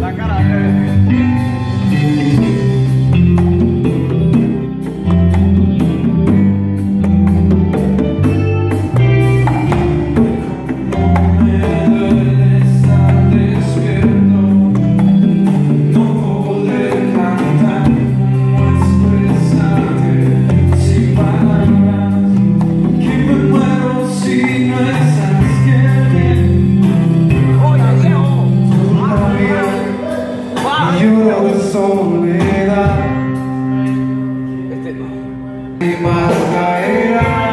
La cara de... Di Pascaera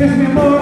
Give mi amor.